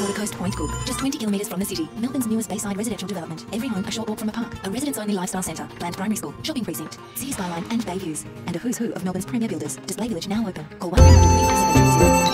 Water Coast Point Cook, just 20 kilometres from the city. Melbourne's newest Bayside residential development. Every home a short walk from a park. A residents-only lifestyle centre, planned primary school, shopping precinct, city skyline and bay views. And a who's who of Melbourne's premier builders. Display Village now open. Call 1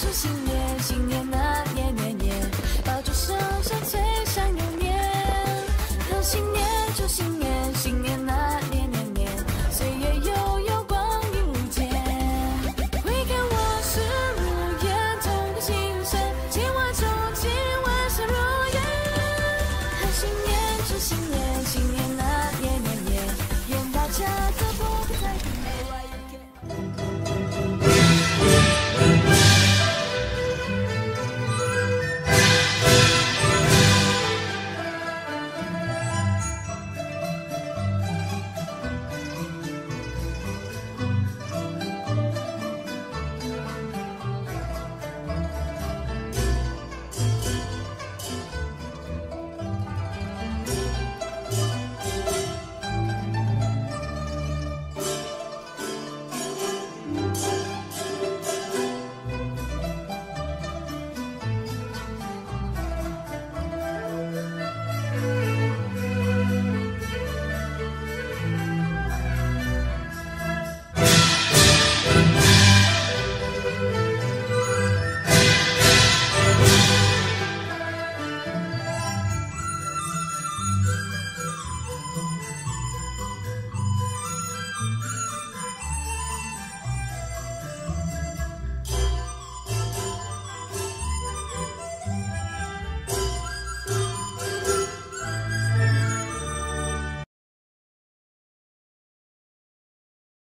祝新年，新年。